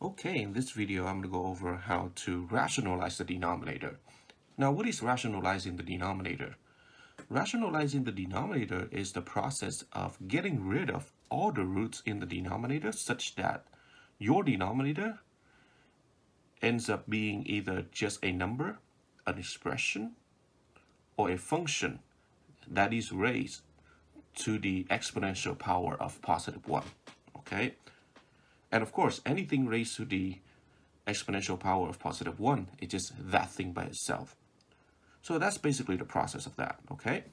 Okay, in this video, I'm going to go over how to rationalize the denominator. Now, what is rationalizing the denominator? Rationalizing the denominator is the process of getting rid of all the roots in the denominator such that your denominator ends up being either just a number, an expression, or a function that is raised to the exponential power of positive 1. Okay? And of course, anything raised to the exponential power of positive 1 is just that thing by itself. So that's basically the process of that, okay?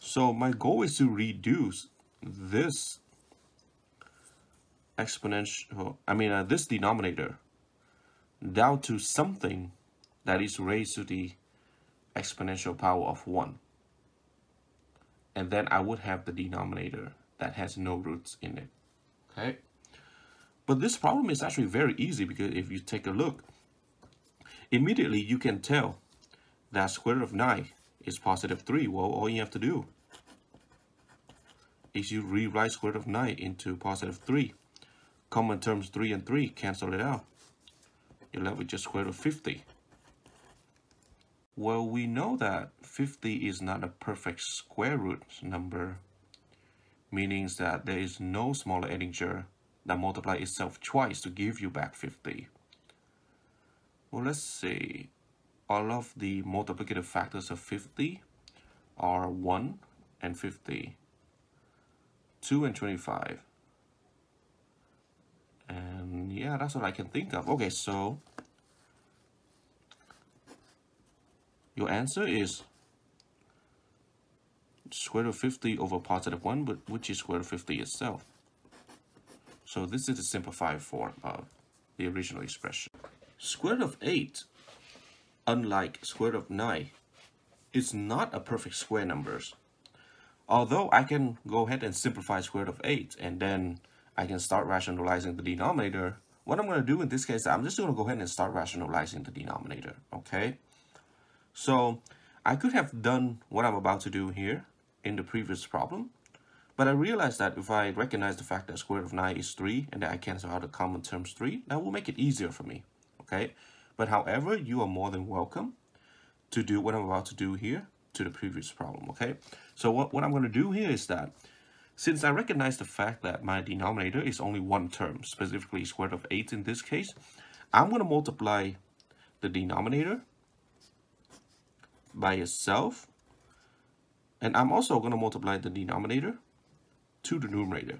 So my goal is to reduce this exponential, I mean, uh, this denominator down to something that is raised to the exponential power of 1. And then I would have the denominator that has no roots in it, okay? But this problem is actually very easy because if you take a look, immediately you can tell that square root of 9 is positive 3. Well, all you have to do is you rewrite square root of 9 into positive 3. Common terms 3 and 3, cancel it out. You're left with just square root of 50. Well, we know that 50 is not a perfect square root number, meaning that there is no smaller integer that multiply itself twice to give you back 50. Well, let's see. All of the multiplicative factors of 50 are 1 and 50, 2 and 25. And yeah, that's what I can think of. Okay, so your answer is square root of 50 over positive 1, but which is square root of 50 itself. So this is the simplified form of the original expression. Square root of 8, unlike square root of 9, is not a perfect square numbers. Although I can go ahead and simplify square root of 8 and then I can start rationalizing the denominator. What I'm going to do in this case, I'm just going to go ahead and start rationalizing the denominator, okay? So I could have done what I'm about to do here in the previous problem, but I realized that if I recognize the fact that square root of 9 is 3 and that I cancel out the common terms 3, that will make it easier for me, okay? But however, you are more than welcome to do what I'm about to do here to the previous problem, okay? So what, what I'm going to do here is that since I recognize the fact that my denominator is only one term, specifically square root of 8 in this case, I'm going to multiply the denominator by itself, and I'm also going to multiply the denominator to the numerator.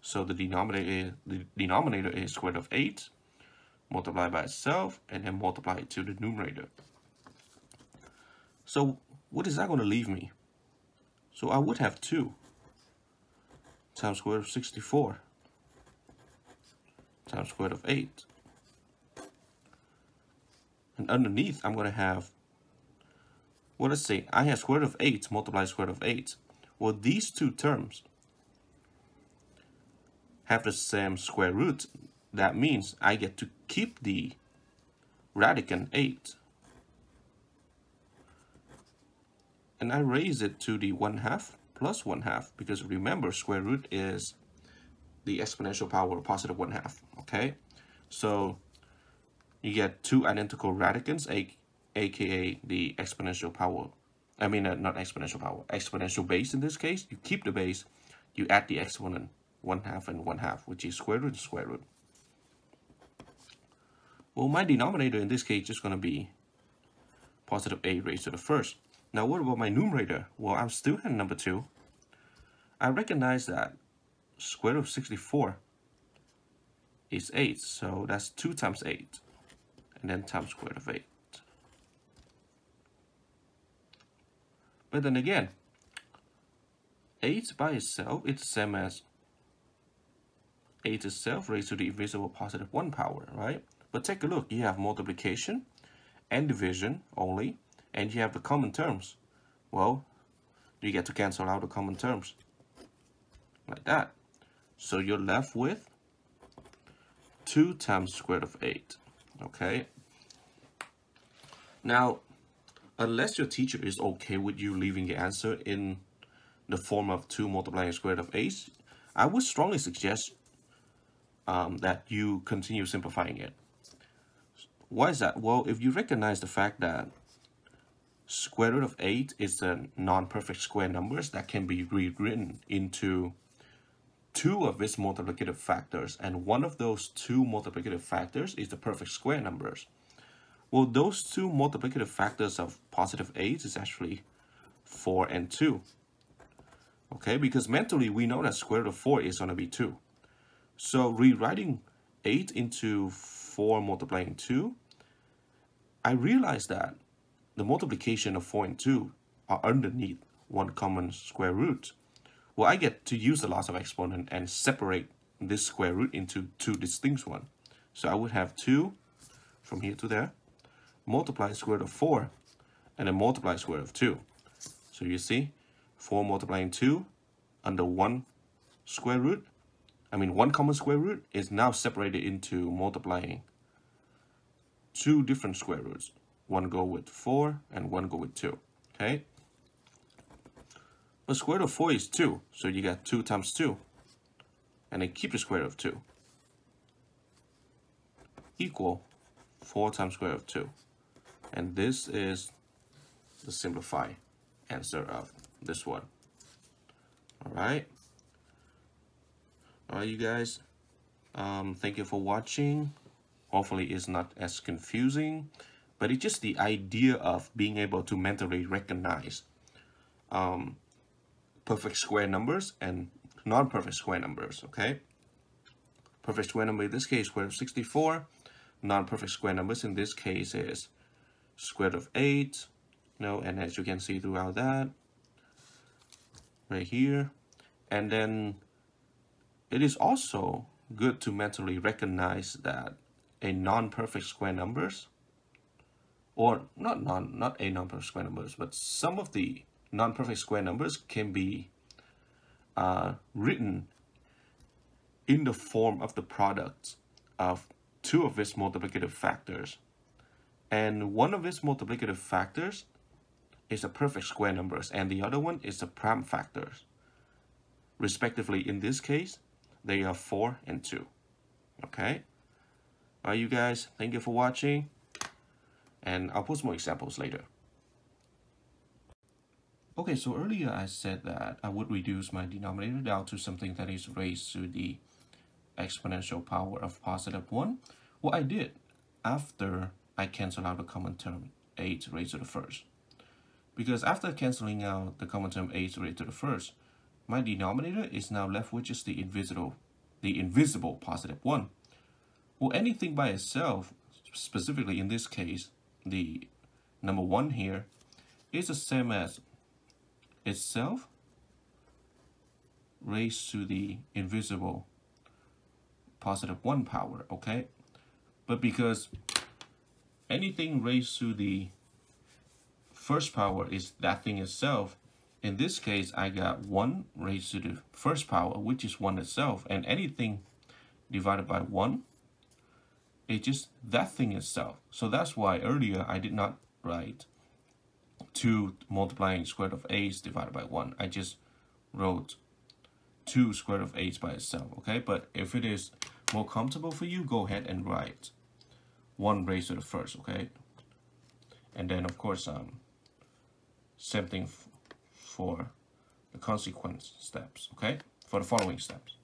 So the denominator is, the denominator is square root of 8 multiply by itself and then multiply it to the numerator. So what is that going to leave me? So I would have 2 times square root of 64 times square root of 8. And underneath, I'm going to have, well, let's say I have square root of 8 multiplied square root of 8. Well, these two terms have the same square root. That means I get to keep the radicand 8. And I raise it to the 1 half plus 1 half because remember square root is the exponential power of positive 1 half. Okay, so you get two identical radicands, aka the exponential power I mean, uh, not exponential power, exponential base in this case. You keep the base, you add the exponent, 1 half and 1 half, which is square root square root. Well, my denominator in this case is going to be positive a raised to the first. Now, what about my numerator? Well, I'm still at number 2. I recognize that square root of 64 is 8, so that's 2 times 8, and then times square root of 8. But then again, 8 by itself is the same as 8 itself raised to the invisible positive 1 power, right? But take a look, you have multiplication and division only, and you have the common terms. Well, you get to cancel out the common terms, like that. So you're left with 2 times square root of 8, okay? Now, unless your teacher is okay with you leaving the answer in the form of 2 multiplying square root of 8, I would strongly suggest um, that you continue simplifying it. Why is that? Well, if you recognize the fact that square root of 8 is a non-perfect square numbers that can be rewritten into two of its multiplicative factors, and one of those two multiplicative factors is the perfect square numbers. Well, those two multiplicative factors of positive 8 is actually 4 and 2. Okay, because mentally we know that square root of 4 is going to be 2. So rewriting 8 into 4 multiplying 2, I realized that the multiplication of 4 and 2 are underneath one common square root. Well, I get to use the laws of exponent and separate this square root into two distinct ones. So I would have 2 from here to there, multiply square root of 4, and then multiply square root of 2. So you see, 4 multiplying 2 under 1 square root, I mean 1 common square root, is now separated into multiplying two different square roots. One go with 4 and one go with 2. Okay? But square root of 4 is 2, so you got 2 times 2. And then keep the square root of 2. Equal 4 times square root of 2. And this is the simplified answer of this one. Alright? Alright, you guys. Um, thank you for watching. Hopefully it's not as confusing but it's just the idea of being able to mentally recognize um, perfect square numbers and non-perfect square numbers, okay? Perfect square number in this case, root 64. Non-perfect square numbers in this case is square root of 8, you know, and as you can see throughout that, right here. And then it is also good to mentally recognize that a non-perfect square numbers or not non not a non-perfect square numbers, but some of the non-perfect square numbers can be uh, written in the form of the product of two of its multiplicative factors. And one of its multiplicative factors is the perfect square numbers, and the other one is the prime factors. Respectively, in this case, they are 4 and 2. Okay? Alright, you guys, thank you for watching and I'll post more examples later. Okay, so earlier I said that I would reduce my denominator down to something that is raised to the exponential power of positive 1. What I did after I cancel out the common term 8 raised to the first. Because after canceling out the common term 8 raised to the first, my denominator is now left with just the invisible, the invisible positive 1. Well, anything by itself, specifically in this case, the number one here is the same as itself raised to the invisible positive 1 power, okay? But because anything raised to the first power is that thing itself, in this case, I got 1 raised to the first power, which is 1 itself, and anything divided by 1 it's just that thing itself. So that's why earlier I did not write 2 multiplying square root of 8 divided by 1. I just wrote 2 square root of 8 by itself, okay? But if it is more comfortable for you, go ahead and write 1 raised to the first, okay? And then, of course, um, same thing for the consequence steps, okay? For the following steps.